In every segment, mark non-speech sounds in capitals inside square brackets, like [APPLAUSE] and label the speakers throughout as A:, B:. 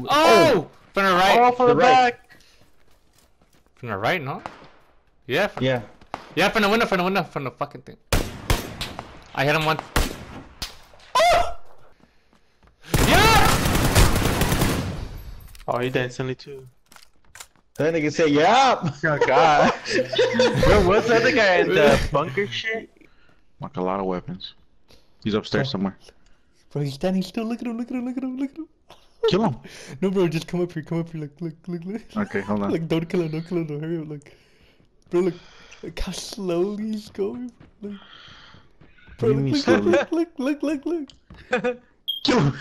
A: Oh! oh! From the right.
B: Oh, for
C: the
B: the,
C: right.
B: back.
A: From the right, no? Yeah. From,
C: Yeah.
A: yeah, from the window, from the window, from the fucking thing. I hit him one. Oh! Yeah!
B: Oh, he instantly too.
C: That nigga said, yeah.
B: Oh god. [LAUGHS] Bro, what's the other guy in the bunker shit?
D: Like a lot of weapons. He's upstairs oh. somewhere.
A: Bro, he's standing still. Look at him, look at him, look at him, look at him.
D: Kill him. [LAUGHS]
A: No, bro, just come up here, come up here. Look, look, look, look.
D: Okay, hold on. [LAUGHS]
A: Like, don't kill him, don't kill him, don't hurry up. Look. Bro, look. Look how slowly he's going. Look. Bro,
D: do you
A: look, look, look, look, look, look, [LAUGHS] look.
D: Kill him.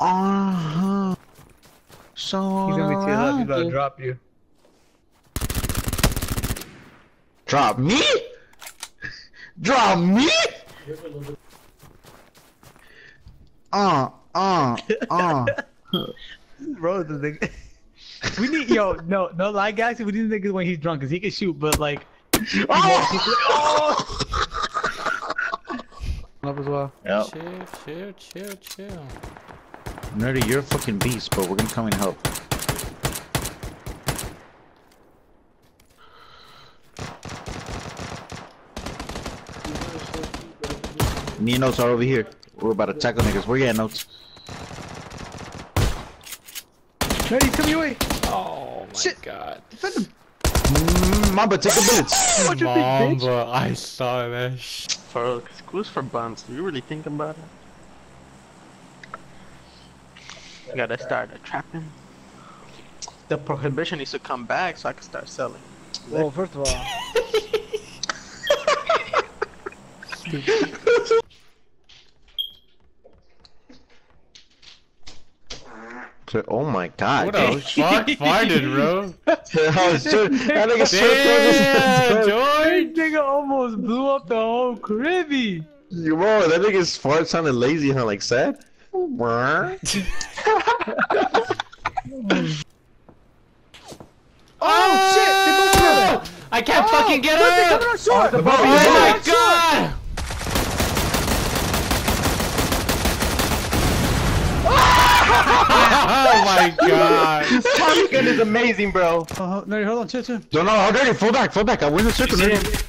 D: Uh-huh. So
E: He's gonna be too loud. He's about to drop you.
C: Drop me? Drop me? Uh, uh, uh. [LAUGHS]
E: Bro, the nigga. We need yo no no lie guys. We need niggas when he's drunk because he can shoot, but like
C: Oh!
E: up [LAUGHS] as well.
C: Yep.
A: Chill, chill, chill, chill.
D: Nerdy, you're a fucking beast, but we're gonna come and help. Me and Notes are over here. We're about to tackle niggas. Where you at, Notes?
E: No, come coming your way.
A: Oh my
E: Shit.
A: god.
E: Defend him.
C: Mm, Mamba, take the bullets.
E: What you think, bitch?
A: Mamba, I saw that sh-
B: For who's for buns? Do You really thinking about it? You gotta start trapping. The prohibition needs to come back so I can start selling.
E: Well, first of all, [LAUGHS]
C: Oh my god.
A: What the fuck farted, bro? [LAUGHS]
C: I was trying- that nigga straight
A: Damn, [LAUGHS]
C: through
A: George!
E: this nigga almost blew up the whole cribby.
C: this- Bro, that nigga's fart sounded lazy, huh? Like sad?
E: Oh, shit! They both [LAUGHS] together.
A: I can't oh, fucking get
E: Look, they're
A: up!
E: coming on short.
C: Oh, the
A: Oh my god! oh my god! [LAUGHS]
B: Tommy gun is amazing, bro.
E: Oh, no, hold on, chill, chill.
C: No, no, already, fall back, fall back. I win the circle, nigga.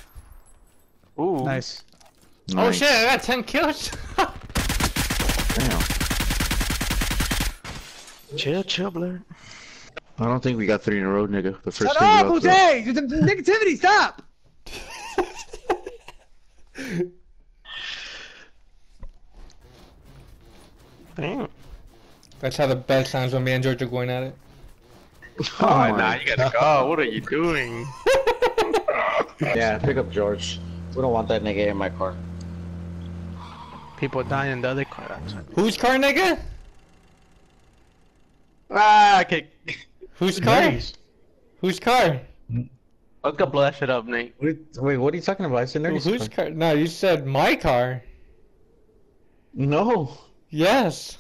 B: Ooh.
E: Nice.
A: Oh
D: Nice.
A: shit, I got 10 kills.
D: Damn.
B: Chill, chill, Blair.
C: I don't think we got three in a row, nigga. The first
E: Shut up,
C: we through.
E: Jose! There's negativity, stop! [LAUGHS]
B: Damn.
A: That's how the best sounds when me and George are going at it. [LAUGHS]
B: Oh,
C: my
B: nah, you gotta go. What are you doing? [LAUGHS]
C: Yeah, pick up George. We don't want that nigga in my car.
B: People dying in the other car outside.
A: Whose car, nigga?
B: Ah, okay.
A: Whose car?
B: Nice.
A: Whose car?
B: Let's go blow that shit up, Nate.
C: What, wait, what are you talking about? I said nerdy
A: Whose
C: car.
A: car? No, you said my car.
C: No.
A: Yes.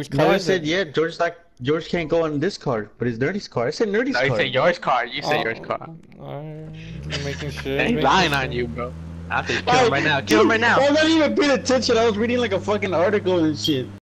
A: Whose car
C: No, I said
A: it?
C: yeah. George like George can't go on this car, but it's nerdy's car. I said nerdy's
B: No, you
C: car.
B: said yours car. You said yours
A: Oh,
B: car.
A: I'm making sure.
B: And he's
A: making
B: lying
A: sure.
B: on you, bro. I have to kill him right now. Kill him right now.
C: I'm not even paying attention. I was reading like a fucking article and shit.